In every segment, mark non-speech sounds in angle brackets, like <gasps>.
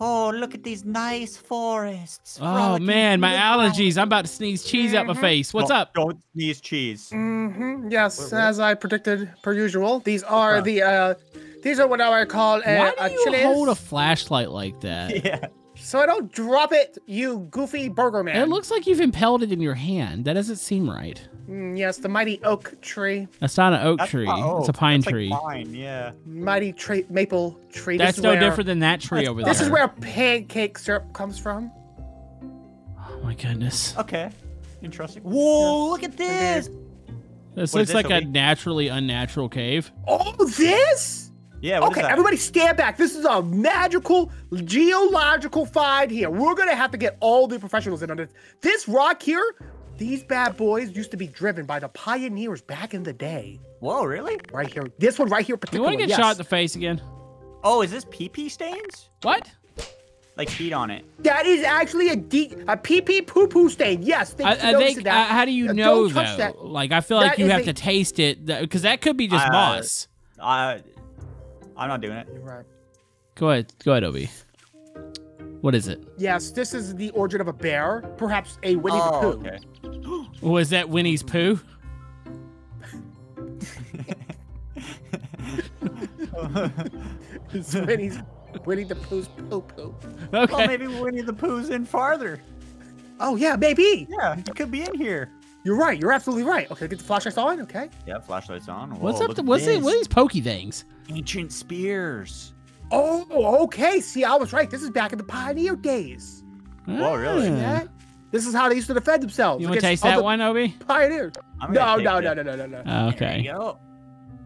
Oh, look at these nice forests. Oh man, my allergies. I'm about to sneeze cheese out my Mhm. face. What's Don't- up? Don't sneeze cheese. Mm-hmm. Yes, Wait, what? as I predicted per usual. These are Huh. the uh, these are what I call uh, Why a do you chilies. hold a flashlight like that? <laughs> Yeah. So I don't drop it, you goofy burger man. It looks like you've impaled it in your hand. That doesn't seem right. Mm, yes, the mighty oak tree, That's not an oak That's tree. not it's a pine that's like tree. pine, yeah. mighty tree, maple tree. That's no where- different than that tree over there. This is where pancake syrup comes from. Oh my goodness. Okay. Interesting. Whoa, look at this. This What is looks this, like a naturally unnatural cave. Oh, this? Yeah, what is okay, that? everybody stand back. This is a magical geological find here. We're gonna have to get all the professionals in on this. This rock here, these bad boys used to be driven by the pioneers back in the day. Whoa, really? Right here, this one right here, You want to get yes. shot in the face again? Oh, is this pee pee stains? What? Like feet on it. That is actually a deep, a pee pee poo poo stain. Yes, I, thanks for I think. that. uh, how do you Uh, know though? that. Like I feel like you have a- to taste it because that could be just Uh, moss. Uh, I'm not doing it. You're right. Go ahead. Go ahead, Obi. What is it? Yes, this is the origin of a bear, perhaps a Winnie oh, the Pooh. okay. <gasps> Was that Winnie's poo? <laughs> It's Winnie's, Winnie the Pooh's poo poo. Okay. Well, maybe Winnie the Pooh's in farther. Oh yeah, maybe. Yeah, he could be in here. You're right. You're absolutely right. Okay, get the flashlights on. Okay. Yeah, flashlights on. What's up? look To, what's it? What are these pokey things? Ancient spears. Oh, okay. See, I was right. This is back in the pioneer days. Whoa, really? Ah. Yeah. This is how they used to defend themselves. You want to against taste that one, Obi? Pioneers. I'm No, no, no, no, no, no, no. Ah, There Okay. you go.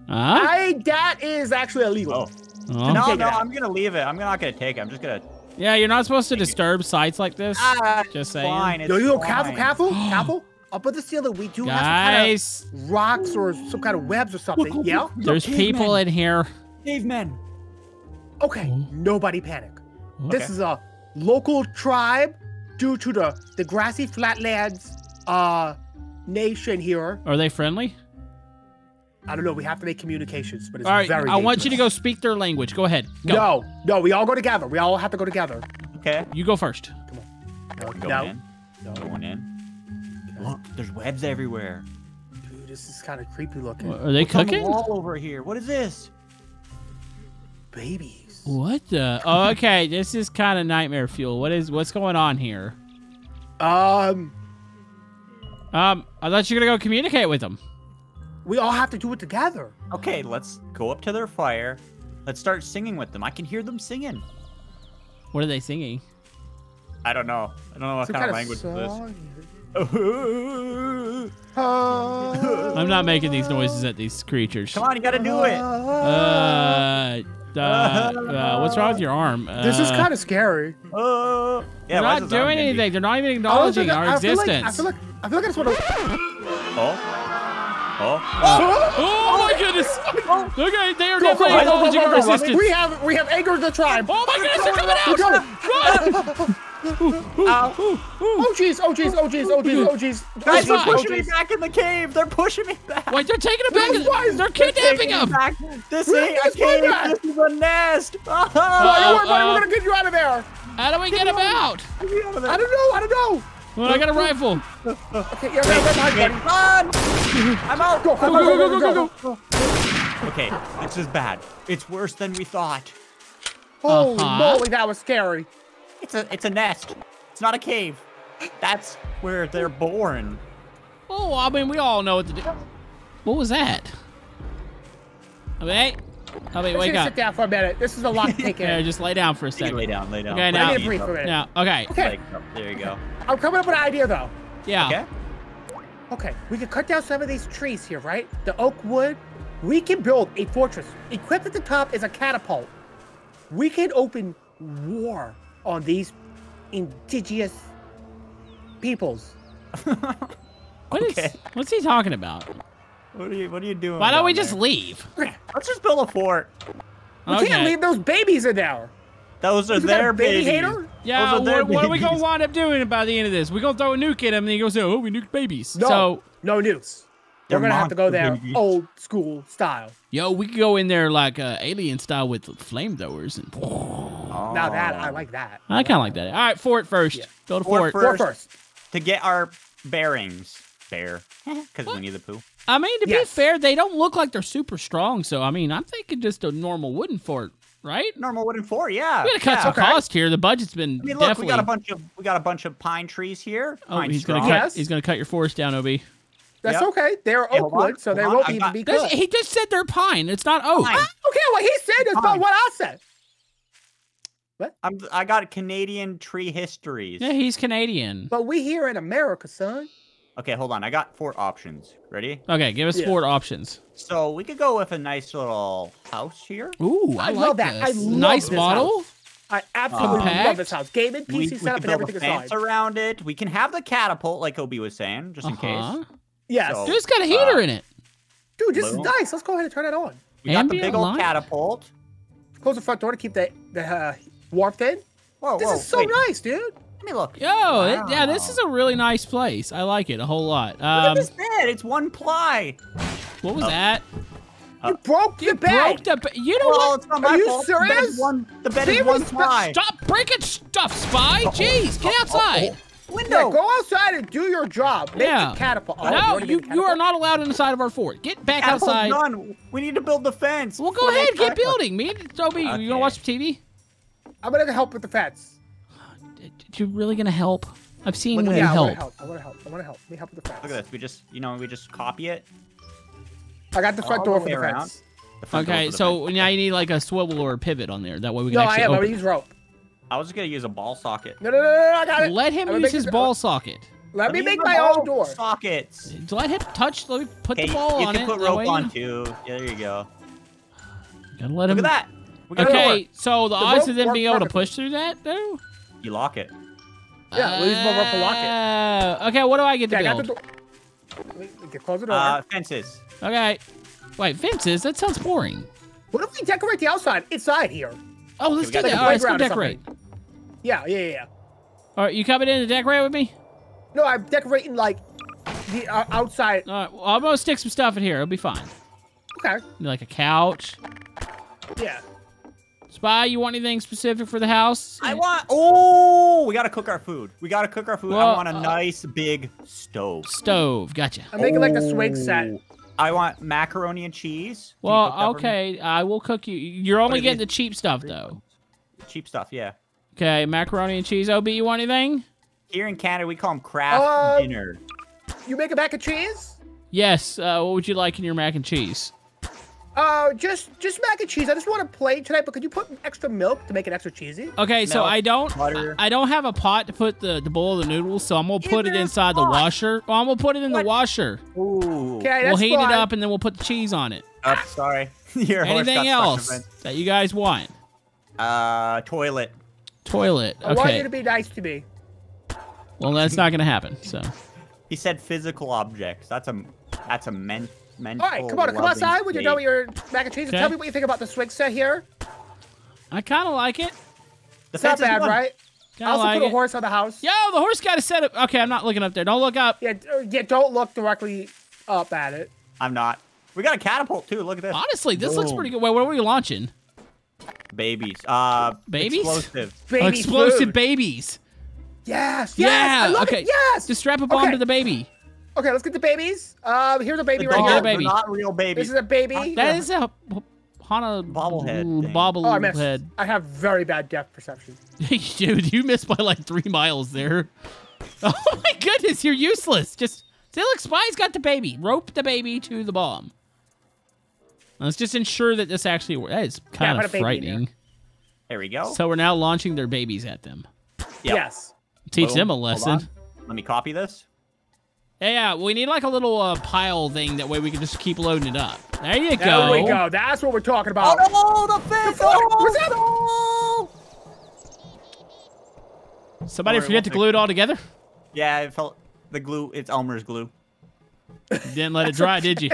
Huh? I that is actually illegal. Oh. Oh. No, no. I'm gonna leave it. I'm not gonna take it. I'm just gonna. Yeah, you're not supposed to disturb sites like this. Ah, Just saying. Fine. It's Yo, yo, fine. careful, careful, <gasps> careful. Up on the ceiling, we do have some kind of rocks or some kind of webs or something. look, yeah. look. there's people in here. Cavemen. Okay. Oh. Nobody panic. This is a local tribe due to the the grassy flatlands uh nation here. Are they friendly? I don't know. We have to make communications, but it's All right, very. I want you to go speak their language. Go ahead. Go. No, no, we all go together. We all have to go together. Okay. You go first. Come No, Going no. in. Going in. Look, there's webs everywhere. Dude, this is kind of creepy looking. Are they What's on the cooking? wall over here? What is this? Babies. What the? Oh, okay, this is kind of nightmare fuel. What is? What's going on here? Um, Um, I thought you were gonna go communicate with them. we all have to do it together. Okay, let's go up to their fire. Let's start singing with them. I can hear them singing. What are they singing? I don't know. I don't know what Some kind, of kind language song. is this. Uh, I'm not making these noises at these creatures. Come on, you gotta do it. Uh, uh, uh, what's wrong with your arm? Uh, this is kind of scary. Oh, yeah, They're not is his arm doing bending? anything. They're not even acknowledging like- our I feel like- existence. I feel like I feel like I just want to. Oh. Oh. oh my goodness! Okay, they are Go, go, definitely go, go, acknowledging our go, go. existence. We have we have angered the tribe. Oh my goodness, they're coming We're out! coming. <laughs> Ow. Oh jeez, oh jeez, oh jeez, oh jeez, oh jeez. Guys, they're fine. pushing me back in the cave. They're pushing me back. Wait, they're taking it This is back. why- They're They're kidnapping him. back. This ain't a is cave. This is a nest. <laughs> Oh, don't worry about it. uh, We're gonna get you out of there. How do we get him out? Get me out of there. I don't know. I don't know. Well, I got a rifle. Okay, yeah, right, right behind you, buddy. Run! I'm out. Go, go, go, go, go, go, go. Okay, this is bad. It's worse than we thought. Holy Uh-huh. moly, that was scary. It's a it's a nest. It's not a cave. That's where they're born. Oh, I mean, we all know what to do. What was that? I mean, hey. I mean, wake just up. sit down for a minute. This is a lot to take <laughs> Yeah, just lay down for a second. lay down, lay down. Okay, I now- need to breathe for a minute. Now, okay. Okay. Like, oh, there you go. I'm coming up with an idea though. Yeah. Okay. Okay, we can cut down some of these trees here, right? The oak wood. We can build a fortress. Equipped at the top is a catapult. We can open war on these indigenous peoples. <laughs> What is? Okay. What's he talking about? What are you What are you doing? Why don't down we just there? leave? <laughs> Let's just build a fort. We can't leave those babies in there. Those are You got their a baby babies. hater? Yeah, Those are their what, what are we gonna wind up doing by the end of this? We're gonna throw a nuke at him, and he goes, "Oh, we nuked babies." No, So, no nukes. They're We're gonna have to go there babies. old school style. yo, we could go in there like uh, alien style with flamethrowers, and Oh, Now that I like that. I kind of like that. All right, fort first. Yeah. Go to Fort fort. Fort First. first. To get our bearings. Bear. <laughs> Because Winnie the Pooh. I mean, to be fair, they don't look like they're super strong. So I mean, I'm thinking just a normal wooden fort, right? Normal wooden fort, yeah. We gotta cut yeah. some okay. cost here. The budget's been I mean, look, definitely. we got a bunch of we got a bunch of pine trees here. oh, Pine he's gonna cut. Yes. He's gonna cut your forest down, Ob. That's Yep. okay. They're Hey, hold oak wood, so they won't even got- be good. he just said they're pine. It's not oak. Pine. Okay, what he said is about Fine. what I said. I'm, I got Canadian tree histories. Yeah, he's Canadian. But we here in America, son. Okay, hold on. I got four options. Ready? Okay, give us Yeah. fort options. So we could go with a nice little house here. Ooh, I, I like love that. I this. love nice this model. I absolutely Compact. love this house. Gaming, PC we, we setup, could and build a everything fence around it. We can have the catapult, like Obi was saying, just in Uh-huh. case. Yes. So- Dude, it's got a heater Uh, in it. Dude, this is nice. Let's go ahead and turn it on. We got the big old light? catapult. Close the front door to keep the, the uh, warmth in. Whoa, This whoa, is so wait, nice, dude. Let me look. Yo, it- yeah, this is a really nice place. I like it a whole lot. Look at Um, this bed. It's one ply. what was Oh. that? You broke the bed. Broke the. ba- You know Well, what? it's not my you fault. The bed serious? is one. The bed is one ply. Stop breaking stuff, spy. Uh-oh. Jeez, get Uh-oh. outside. Yeah, Window. go outside and do your job. Make Yeah. the catapult. Oh, no, already you made the you are not allowed inside of our fort. Get back Catapult's outside. done. We need to build the fence. Well, go ahead, get building. Me and Toby, you Okay. gonna watch TV? I'm gonna help with the fence. You're really gonna help? I've seen Look at you that. Yeah, I help. wanna help. I wanna help. I wanna help. Let me help with the fence. Look at this. We just, you know, we just copy it. I got the front All door for the around. fence. The front door Okay, for the so fence. now you need like a swivel or a pivot on there. That way we can No, I actually am. I'm open. gonna use rope. I was just gonna use a ball socket. No, no, no, no, no I got it. Let him use his this- ball socket. Let me make my own door. Sockets. Let him touch. Let me put Okay, the ball on it. you can put rope on too. Yeah, there you go. Gotta let Look him. at that. We got Okay, it. so the, The odds rope of them being able to push through that, though. You lock it. Yeah, we'll use more rope to lock it. Uh, Okay, what do I get to Yeah, I got the build? door. Let me- Close the door. Uh, fences. Okay. Wait, fences? That sounds boring. what if we decorate the outside inside here? Oh, let's we do that. the All right, let's go decorate. Yeah, yeah, yeah, yeah. All right, you coming in to decorate with me? No, I'm decorating like the uh, outside. All right, well, I'm gonna stick some stuff in here. It'll be fine. Okay. Like a couch. Yeah. Spy, you want anything specific for the house? I want. Oh, we gotta cook our food. We gotta cook our food. Well, I want a uh, nice big stove. stove. Gotcha. I'm making like a swing set. Oh. I want macaroni and cheese. Can Well, cook that for me? okay, I will cook you. You're only getting these? the cheap stuff though. Cheap stuff, yeah. Okay, macaroni and cheese. Ob, you want anything? Here in Canada, we call them Kraft Um, dinner. You make a mac and cheese? Yes. Uh, what would you like in your mac and cheese? Uh, just just mac and cheese. I just want a plate tonight, but could you put extra milk to make it extra cheesy? Okay, so I don't butter. I don't have a pot to put the, the bowl of the noodles, so I'm gonna put it Either inside the washer. Well, I'm gonna put it in What? the washer. Ooh. Okay, we'll heat fine. it up and then we'll put the cheese on it. Oh, sorry. <laughs> Your horse Anything got else the that you guys want? Uh, toilet. Toilet. Okay. I want you to be nice to me. Well, that's not gonna happen. So <laughs> He said physical objects. That's a that's a men, mental. All right, come on, come loving outside. Would you state. know your mac and cheese? And tell me what you think about the swing set here. I kind of like it. The It's not bad, done. right? I Kind of also like put a it. horse on the house. Yo, the horse got a set up. Okay, I'm not looking up there. Don't look up. Yeah, yeah. Don't look directly up at it. I'm not. We got a catapult too. Look at this. Honestly, this looks pretty good. Wait, what are we launching? Babies. Uh, Babies? Explosive. Baby Explosive food. babies. Yes, yes. Yeah, I love okay. it. Yes. Just strap a bomb Okay. to the baby. Okay, let's get the babies. Um, here's a baby The right dog. here. a baby. They're not real baby. This is a baby. That is a Hana Bobblehead thing. Oh, I missed. bobblehead. I have very bad depth perception. <laughs> Dude, you missed by like three miles there. <laughs> Oh my goodness, you're useless. Just see, look, Spy's got the baby. Rope the baby to the bomb. Let's just ensure that this actually works. That is kind put of a baby in frightening. There we go. So we're now launching their babies at them. Yep. Yes. Teach Boom. them a lesson. Let me copy this. Yeah, yeah, we need like a little uh, pile thing. That way we can just keep loading it up. There you There go. There we go. That's what we're talking Oh about. no, the fence! fuck? Oh, What's that? no! Somebody Alright, forget we'll to glue it all together? Yeah, it felt the glue. It's Elmer's glue. Didn't let it dry, <laughs> did you?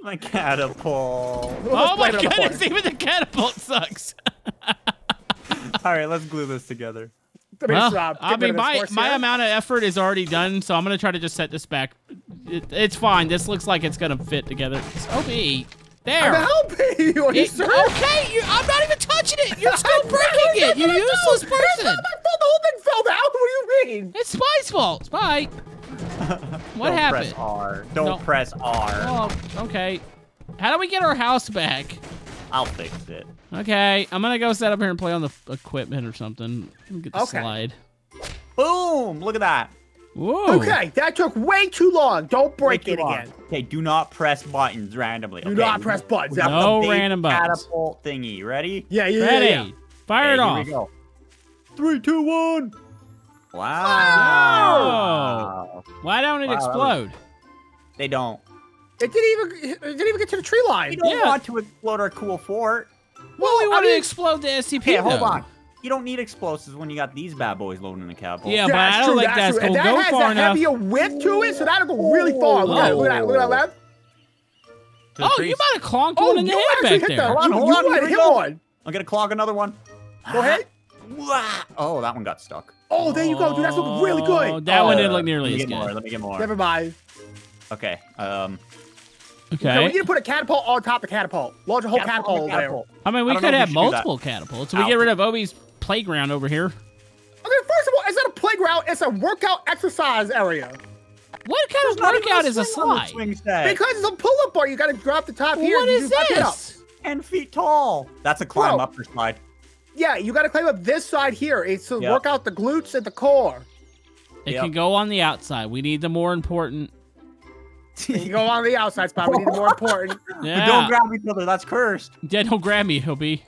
My catapult. Oh my blame it on the goodness, even the catapult sucks. <laughs> All right, let's glue this together. Let me Well, just, I mean, my my amount of effort is already done, so I'm gonna try to just set this back. It, it's fine. This looks like it's gonna fit together. It's OB. There. I'm helping you. Are you It- sure? okay, you, I'm not even touching it. You're still <laughs> breaking it. You useless It's person. not my fault. The whole thing fell down. What do you mean? It's Spy's fault. Spy. <laughs> What Don't happened? press R. Don't No. press R. Oh, okay. How do we get our house back? Will fix it. Okay, I'm gonna go set up here and play on the equipment or something. Get the Okay. slide. Boom! Look at that. Whoa. Okay, that took way too long. Don't break it long. again. Okay, do not press buttons randomly. Do okay? not press buttons. We No the big random buttons. Catapult thingy. Ready? Yeah, yeah, Ready. yeah. yeah. Fire it Okay, off. Here we go. Three, two, one. Wow. Wow. Why don't it Wow, that was- explode? They don't. It didn't even. It didn't even get to the tree line. We don't Yeah. want to explode our cool fort. Well, we I want to mean- explode the SCP. Okay, hold on. You don't need explosives when you got these bad boys loading in the catapult. Yeah, but I don't true, think that's true. gonna that go has far a enough. heavier width to it, so that'll go really far. Look at it. Look at that. Look at that left. Oh, trees. you might have clonked Oh, one in the head back hit there. that. Hold on, You- hold you on, might here we hit go. one. I'm gonna clog another one. Go ahead. Oh, that one got stuck. Oh, there you go, dude. That's looking really Oh, good. That one Oh, didn't look Let nearly me as get more. Let me get more. Never mind. Okay. Um. So we Okay. need to put a catapult on top of the catapult. Launch a whole catapult, over there. catapult. I mean, we I could have we should do that. multiple catapults. So we get rid of Obi's playground over here. Okay, first of all, it's not a playground. It's a workout exercise area. What kind There's of not even workout is a swing slide? Swing set. Because it's a pull-up bar. You got to drop the top here. What and you is do five this? sit-ups. Ten feet tall. That's a climb Bro. up or slide. Yeah, you got to climb up this side here. It's to Yep. work out the glutes and the core. It Yep. can go on the outside. We need the more important. You go on the outside spot. We need more important. Yeah. But don't grab each other. That's cursed. yeah, don't grab me, Obi.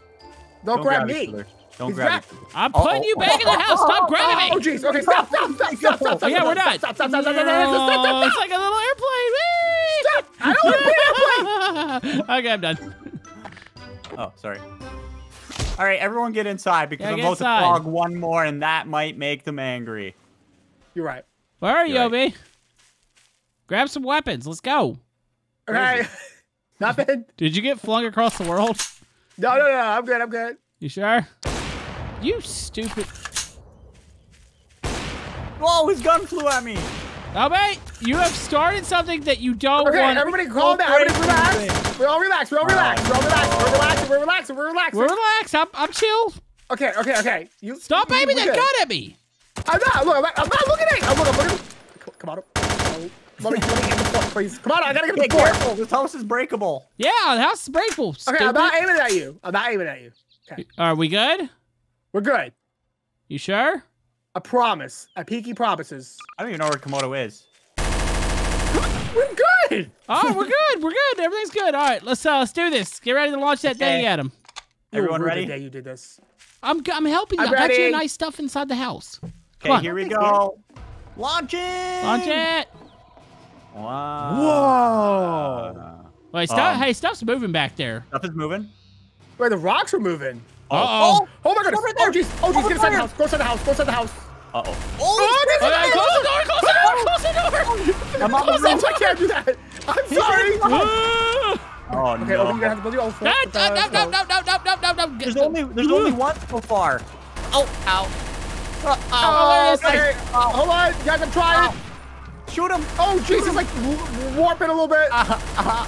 Don't, grab, each me. Don't He's grab. grabbed. each other. I'm Oh, putting oh, you back in the oh, house. oh, Stop grabbing me. Oh, jeez. Okay, stop, stop, stop, stop, stop, stop. Yeah, we're done. Stop, stop, stop, stop, stop, stop, stop, stop, Oh, it's like a little airplane. Whee! I don't want to be airplane. okay, I'm done. Oh, sorry. All right, everyone get inside because Yeah, I'm get about inside. to clog one more, and that might make them angry. You're right. Where are you, You're Obi? Grab some weapons. Let's go. Okay. <laughs> Nothing. Did you get flung across the world? No, no, no. I'm good. I'm good. You sure? You stupid. Whoa, his gun flew at me. Obi, you have started something that you don't Okay, want. everybody calm down. Everybody relax. We all relax. We all relax. We all relax. We're relaxing. We're relaxing. We're relaxing. We're relaxed. I'm, I'm chill. Okay, okay, okay. You Stop aiming that good. gun at me. I'm not. Look, I'm not, I'm not looking at you. I'm looking. I'm looking. Come on. Let me, let me get the fort, please. Come on, I gotta get Be the fort. careful. This house is breakable. Yeah, the house is breakable. Okay, Stupid. I'm not aiming at you. I'm not aiming at you. Okay. Are we good? We're good. You sure? A promise. A peaky promises. I don't even know where Camodo is. <gasps> We're good. Oh, we're good. We're good. Everything's good. All right, let's uh, let's do this. Get ready to launch that Okay. thing at him. Everyone You ruined ready? The day you did this. I'm I'm helping you. I'm I got you nice stuff inside the house. Okay, here we go. Launch it! Launch it. Wow. Whoa. Wait, stuff. Um, hey, stuff's moving back there. Stuff is moving. Where the rocks are moving. Uh-oh. Oh my goodness. Over Oh jeez. Oh jeez. Get inside the house. Go inside the house. Go inside the house. Uh oh. Oh, get inside Okay, the close house. the door. Close the door. Close the door. I'm on the Close the roof. house. I can't do that. I'm sorry. Oh Okay, no. oh, you're gonna have to build your own fort. Uh, no, no, let's no, go. no, no, no, no, no, no. There's only there's only one so far. Oh, ow. Uh, Oh, ow. okay. Hold on, guys. I'm trying. Shoot him. Oh, Jesus, like w- warping a little bit. I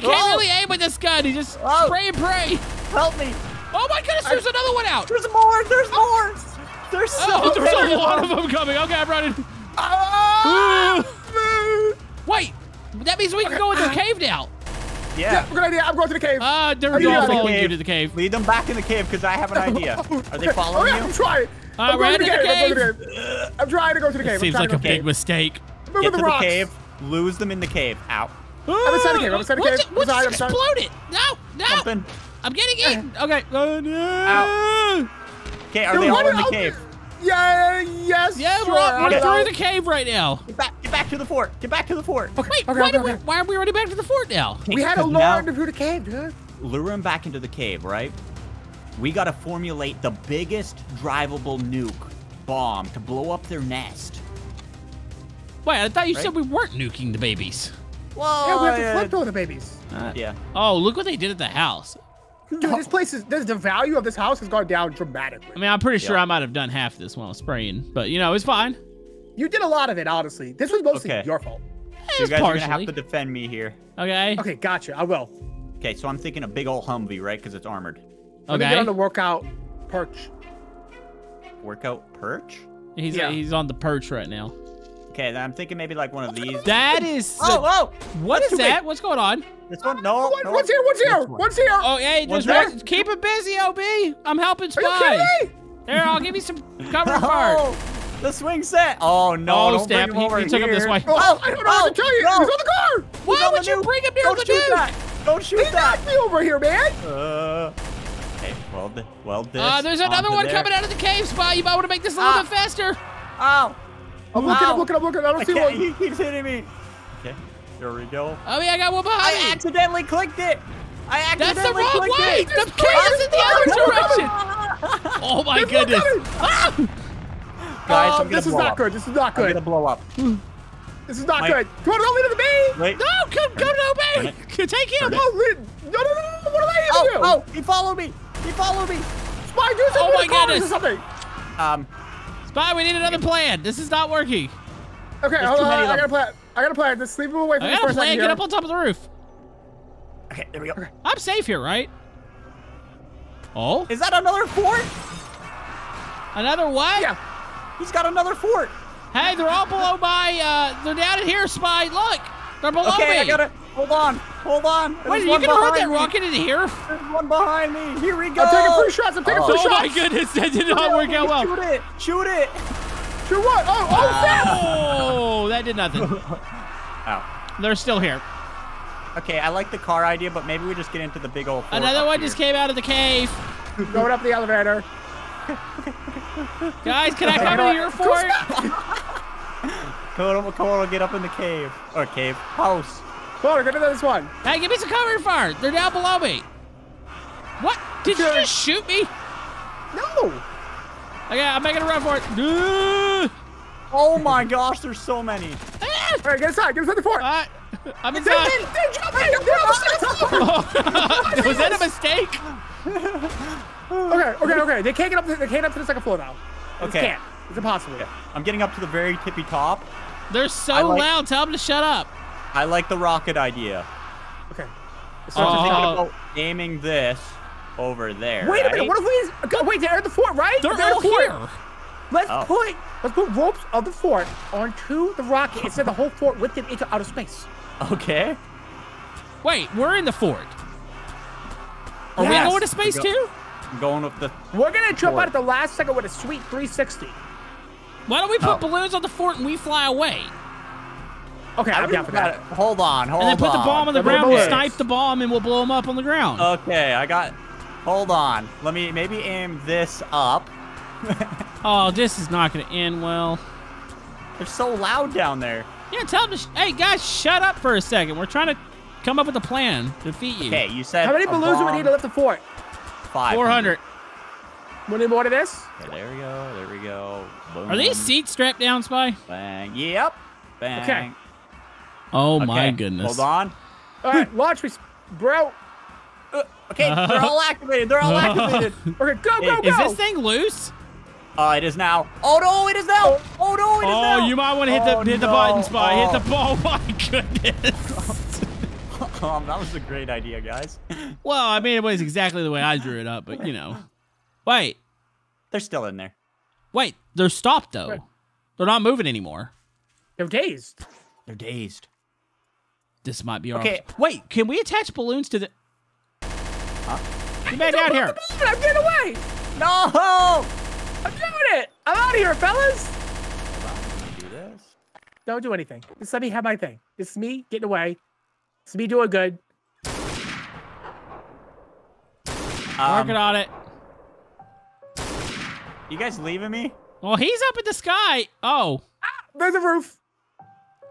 can't Oh. really aim with this gun. He just Oh. spray and pray. Help me. Oh my goodness, there's another one out. There's more. There's more. There's so Oh, there's many. a lot of them coming. Okay, I'm running. Ah! Wait, that means we can go into the cave now. Yeah, Yeah. good idea. I'm going to the cave. Ah, they're How do you all get the following you to the cave. Lead them back in the cave because I have an idea. <laughs> Are they oh, following yeah, I'm you? trying. Uh, I'm we're going to the cave. I'm going to the cave. I'm trying to go to the cave. I'm Seems like a go. big mistake. Move Get the to the cave. Lose them in the cave. Ow. I'm inside the cave. I'm inside the What's cave. it- What's I'm it exploded? No, no. Something. I'm getting eaten. Okay. Oh, no. Okay, are Dude, they all in the are- cave? Yeah, yes. Yeah, sure, we're, I we're don't through the cave right now. Get back, get back to the fort. Get back to the fort. Wait, okay, why, okay, did we, okay. why are we already back to the fort now? We had to Because lure now- him through the cave, dude. Lure him back into the cave, right? We gotta formulate the biggest drivable nuke bomb to blow up their nest. Wait, I thought you Right? said we weren't nuking the babies. Whoa. Yeah, we have to flip through the babies. Yeah. Oh, look what they did at the house. Dude, this place is this, the value of this house has gone down dramatically. I mean, I'm pretty sure Yeah. I might have done half of this while I was spraying, but you know, it's fine. You did a lot of it, honestly. This was mostly Okay. your fault. Eh, So you It's guys are gonna have to defend me here. Okay. Okay, gotcha. I will. Okay, so I'm thinking a big old Humvee, right? Because it's armored. Let me get on the Okay. workout perch. Workout perch. He's Yeah. he's on the perch right now. Okay, then I'm thinking maybe like one of these. That is. Oh, oh! what that's is too that? big. What's going on? This one? No. What, no. what's here? What's here? What's here? Oh, hey, just that- keep it busy, Ob. I'm helping Are you Spy. kidding me? There, I'll give you some cover <laughs> fire. Oh, the swing set. Oh no! Oh, don't snap, Bring him he- over he took him this here. way. Oh, I don't know what to tell you. no. He's on the car. Why He's on would you nuke. bring him near Don't the shoot that! Don't shoot He that! knocked me over here, man. Uh, okay, well, well, this. Uh, there's another one there. coming out of the cave, Spy. You might want to make this a little Ah. bit faster. Ow! I'm looking, Ow. I'm looking, I'm looking. I don't I see can't, one. <laughs> he keeps hitting me. Okay, there we go. Oh, yeah, I got one I behind me. accidentally clicked it. I That's the wrong way. it. The cave is in the other direction. <laughs> Oh, my There's goodness. Ah! <laughs> Guys, Oh, I'm this is not up. good. This is not I'm gonna blow up. This is not My- good. Come on, don't leave it to me. Wait. No, come, come to Turn me. Take him. Oh, leave- no, no, no, no, no. What am I Oh, gonna do? oh, he followed me. He followed me. Spy, do something Oh, my the cars or something. Um, Spy, we need another plan. This is not working. Okay, There's hold on. I gotta them. plan. I gotta plan. Just leave him away from I me got for a a plan. Get here. up on top of the roof. okay, there we go. I'm safe here, right? Oh, Is that another fort? another what? Yeah. He's got another fort. Hey, they're all below my, uh, they're down in here, Spy. Look, they're below Okay, me. I gotta. Hold on. Hold on. Wait, There's you one can hurt behind that me. rocket in here? There's one behind me. Here we go. I'm taking free shots. I'm taking Oh. free Oh shots. my goodness, that did not work out well. Shoot it. Shoot it. Shoot what? Oh, oh, oh snap. Oh, that did nothing. <laughs> Ow. They're still here. Okay, I like the car idea, but maybe we just get into the big old. Another one here. just came out of the cave. <laughs> Going up the elevator. <laughs> Guys, can I come into your fort? Kodo, Kodo, get up in the cave or cave house. Hold on, go to this one. Hey, give me some cover fire. They're down below me. What? Did you just shoot me? No. Okay, I'm making a run for it. <laughs> Oh my gosh, there's so many. ah, All right, get inside. Get inside the fort. uh, I'm They, inside. they, they jumped me. They're on the second floor. <laughs> <laughs> Was that a mistake? Okay, okay, okay. They can't get up. To, they can't get up to the second floor now. They Okay. can't. It's impossible. I'm getting up to the very tippy top. They're so like- loud. Tell them to shut up. I like the rocket idea. Okay. So uh, I'm Oh. thinking about aiming this over there. Wait a minute. What if we? Go, wait, they're at the fort, right? They're at all the here. Let's Oh. put let's put ropes of the fort onto the rocket and send the whole fort with them into outer space. Okay. Wait, we're in the fort. Are Yes. we going to space Go- too? I'm going with the. We're gonna jump Fort. out at the last second with a sweet 360. Why don't we put Oh. balloons on the fort and we fly away? Okay, I'm down for that. Hold on, hold on. And then put the bomb on the ground and bullets. snipe the bomb and we'll blow them up on the ground. Okay, I got. Hold on. Let me maybe aim this up. <laughs> oh, this is not going to end well. They're so loud down there. Yeah, tell them to. Sh- hey, guys, shut up for a second. We're trying to come up with a plan to defeat you. Okay, you said. How many balloons do we need to lift the fort? 500. 400. We need more of this. Okay, there we go. There we go. Boom. Are these seats strapped down, Spy? Bang. Yep. Bang. Okay. Oh, my goodness. Hold on. All right, <laughs> launch me, bro. Uh, okay, they're all activated. They're all activated. <laughs> Okay, go, go, go. Is this thing loose? Uh, it is now. Oh no, it is now. Oh no, it is now. Oh, you might want to hit the Oh, hit the no. button, Spy. Hit the Oh. ball. <laughs> my goodness. Um, that was a great idea, guys. well, I mean, it was exactly the way I drew it up, but you know. Wait, They're still in there. wait. They're stopped though. Wait. They're not moving anymore. They're dazed. They're dazed. This might be our. Okay. Wait, can we attach balloons to the? Huh? Get back down here. I'm getting away. No. I'm doing it. I'm out of here, fellas. Hold on, do this. Don't do anything. Just let me have my thing. This is me getting away. This is me doing good. Working Um, on it. you guys leaving me? Well, he's up in the sky. Oh, There's a roof.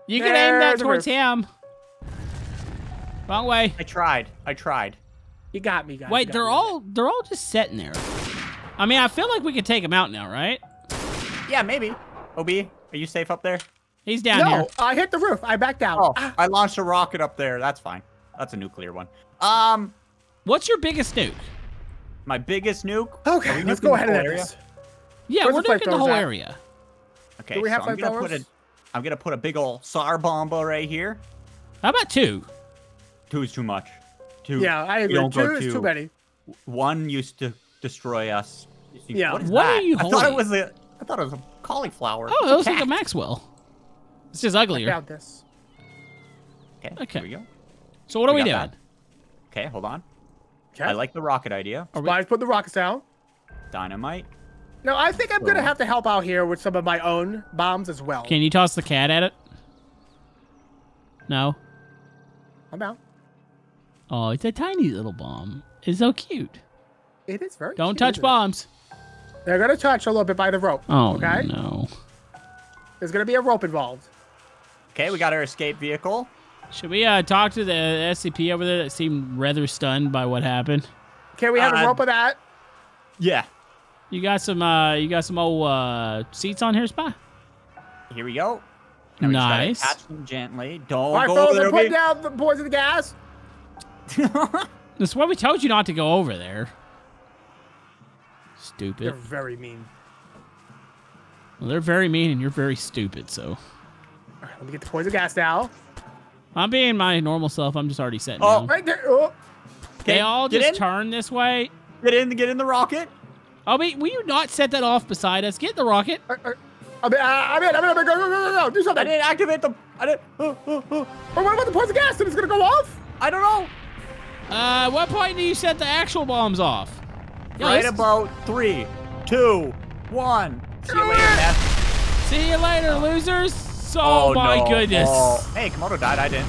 you can aim that There's a towards roof. him. Wrong way. I tried. I tried. You got me, guys. Wait, got they're me. all they're all just sitting there. I mean, I feel like we could take him out now, right? Yeah, maybe. Ob, are you safe up there? He's down No, here. I hit the roof. I backed down. Oh, Ah, I launched a rocket up there. That's fine. That's a nuclear one. Um, What's your biggest nuke? my biggest nuke. okay, let's go ahead and whole end area? this. Yeah, Where's we're the nuking the flamethrowers whole at? area. Okay, Do we have so I'm gonna put a. flamethrowers? I'm gonna put a big ol' Tsar Bomba right here. How about two? Two is too much. Two. Yeah, I agree. don't Two go is two. too many. One used to destroy us. Yeah. What is What that? are you holding? I thought it was a. I thought it was a cauliflower. Oh, it looks like a cat. Maxwell. It's just I uglier. found this. Okay. Okay. Here we go. So what are We we, doing? that. Okay, hold on. Okay. I like the rocket idea. Are we- Spies put the rockets down. Dynamite. No, I think I'm gonna have to help out here with some of my own bombs as well. Can you toss the cat at it? No. I'm out. Oh, it's a tiny little bomb. It's so cute. It is very. Don't cute, touch isn't it? bombs. They're gonna touch a little bit by the rope. Oh Okay. no. There's gonna be a rope involved. Okay, we got our escape vehicle. Should we uh, talk to the SCP over there that seemed rather stunned by what happened? Can we have Uh, a rope of that? Yeah. You got some uh you got some old uh seats on here, Spy? Here we go. Now we just gotta Nice. Attach them gently. Don't All right, go fellas, over I'm there. putting down the poison gas. <laughs> That's why we told you not to go over there. You're very mean. Well, they're very mean and you're very stupid, so All right, let me get the poison gas now. I'm being my normal self. I'm just already setting Oh, down. Right there. Oh, They all get just in. turn this way. Get in, get in the rocket. Oh, wait, will you not set that off beside us? Get the rocket. uh, uh, I'm in. I'm in. I'm in. I'm in. Go, go, go, go, go. Do I something. didn't activate the. I didn't. Oh, oh, oh. But what about the poison gas? Then it's gonna go off. I don't know. Uh, what point do you set the actual bombs off? Yo, right about three, two, one. See you later, man. See you later, losers. Oh, my no. goodness. Oh. Hey, Camodo died. I didn't.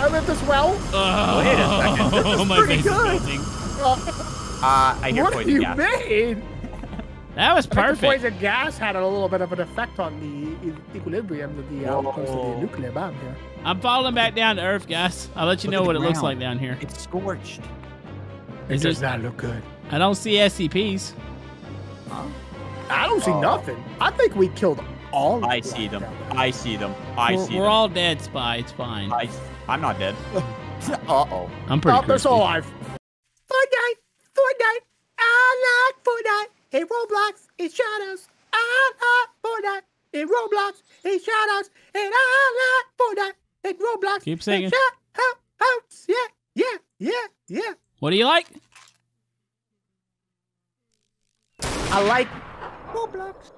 I lived as well. Oh, Wait a second. This <laughs> is my pretty face is good. melting. Uh, Uh, I hear what do poison you gas. mean? That was I think the poison gas had a little bit of an effect on the equilibrium of the outpost of the nuclear bomb here. I'm falling back down to Earth, guys. I'll let you Look know what it looks like down here. It's scorched. It Is does it- not look good. I don't see SCPs. Huh? I don't see Oh. nothing. I think we killed all. of I the see them. I see them. I we're see we're them. all dead, Spy. It's fine. I, I'm not dead. <laughs> uh oh. I'm pretty Oh, they're still alive. Fortnite, Fortnite, I like Fortnite. In Roblox, it's shadows. I ah, like ah, Fortnite. In Roblox, it's shadows. And ah, I like Fortnite. In Roblox, Keep singing. It's shadows. Yeah, yeah, yeah, yeah. What do you like? I like Roblox.